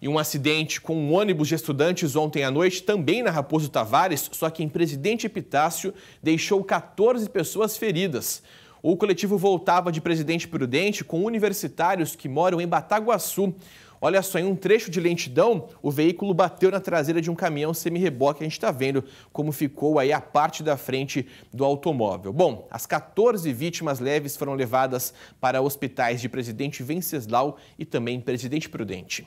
E um acidente com um ônibus de estudantes ontem à noite, também na Raposo Tavares, só que em Presidente Epitácio, deixou 14 pessoas feridas. O coletivo voltava de Presidente Prudente com universitários que moram em Bataguaçu. Olha só, em um trecho de lentidão, o veículo bateu na traseira de um caminhão semi-reboque. A gente está vendo como ficou aí a parte da frente do automóvel. Bom, as 14 vítimas leves foram levadas para hospitais de Presidente Venceslau e também Presidente Prudente.